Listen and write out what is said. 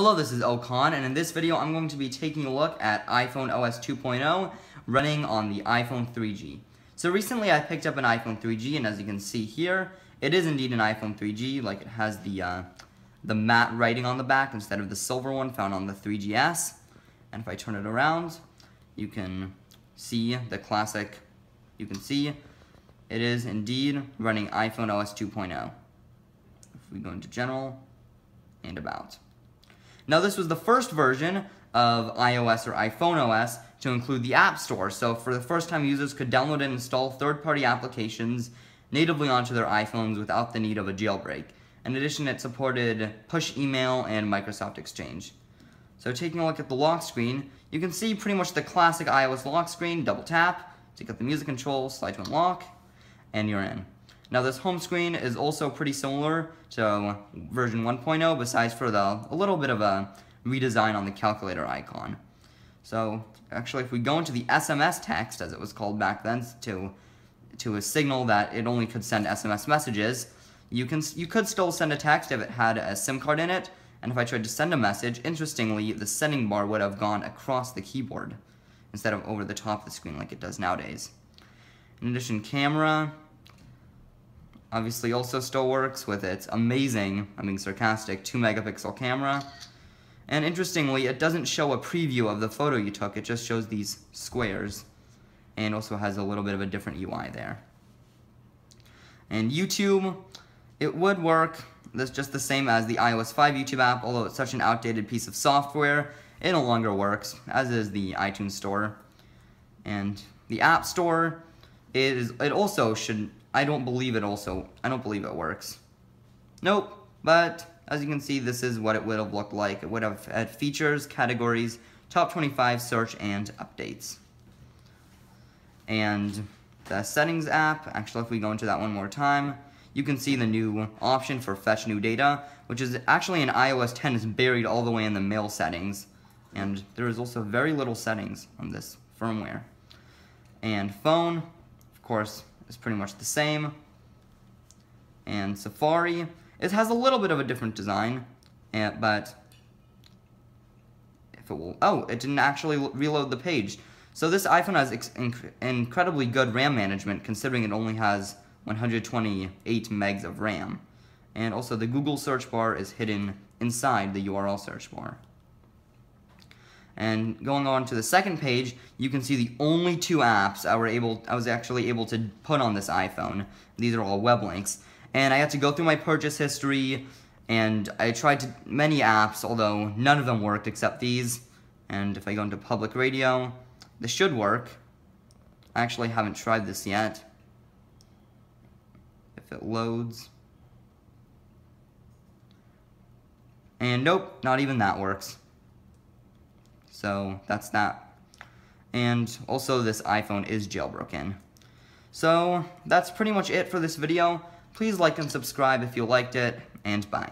Hello, this is Okan, and in this video I'm going to be taking a look at iPhone OS 2.0 running on the iPhone 3G. So recently I picked up an iPhone 3G, and as you can see here, it is indeed an iPhone 3G, like it has the, uh, the matte writing on the back instead of the silver one found on the 3GS. And if I turn it around, you can see the classic, you can see it is indeed running iPhone OS 2.0. If we go into General and About. Now this was the first version of iOS or iPhone OS to include the App Store, so for the first time users could download and install third-party applications natively onto their iPhones without the need of a jailbreak. In addition, it supported push email and Microsoft Exchange. So taking a look at the lock screen, you can see pretty much the classic iOS lock screen, double tap, take out the music control, slide to unlock, and you're in. Now this home screen is also pretty similar to uh, version 1.0 besides for the a little bit of a redesign on the calculator icon. So actually if we go into the SMS text as it was called back then to to a signal that it only could send SMS messages, you can you could still send a text if it had a SIM card in it, and if I tried to send a message, interestingly, the sending bar would have gone across the keyboard instead of over the top of the screen like it does nowadays. In addition, camera, obviously also still works with its amazing, I'm being sarcastic, 2 megapixel camera. And interestingly, it doesn't show a preview of the photo you took, it just shows these squares. And also has a little bit of a different UI there. And YouTube, it would work that's just the same as the iOS 5 YouTube app, although it's such an outdated piece of software, it no longer works, as is the iTunes Store. And the App Store, is it also should I don't believe it also, I don't believe it works. Nope, but as you can see, this is what it would have looked like. It would have had features, categories, top 25 search, and updates. And the settings app, actually if we go into that one more time, you can see the new option for fetch new data, which is actually in iOS 10 is buried all the way in the mail settings. And there is also very little settings on this firmware. And phone, of course, is pretty much the same. And Safari, it has a little bit of a different design, and, but if it will, oh, it didn't actually reload the page. So this iPhone has inc incredibly good RAM management considering it only has 128 megs of RAM. And also the Google search bar is hidden inside the URL search bar. And going on to the second page, you can see the only two apps I were able I was actually able to put on this iPhone. These are all web links. And I had to go through my purchase history and I tried to, many apps, although none of them worked except these. And if I go into public radio, this should work. I actually haven't tried this yet. If it loads. And nope, not even that works. So that's that. And also this iPhone is jailbroken. So that's pretty much it for this video. Please like and subscribe if you liked it, and bye.